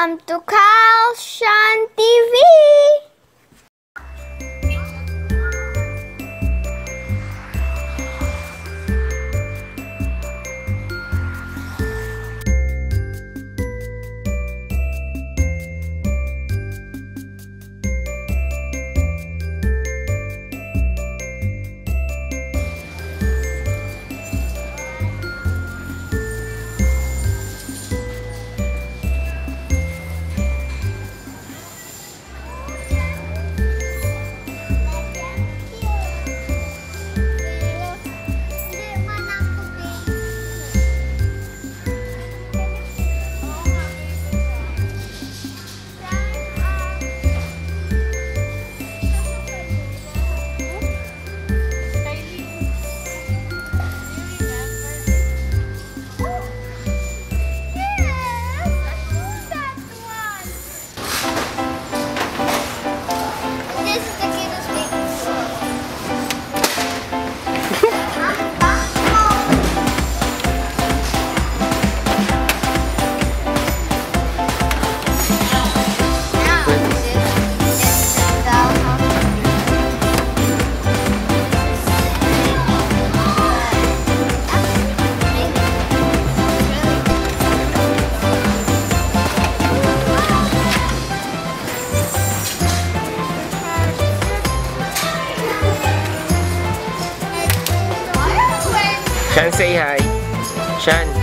Welcome to Carl's Shine. Shan, say hi. Shan.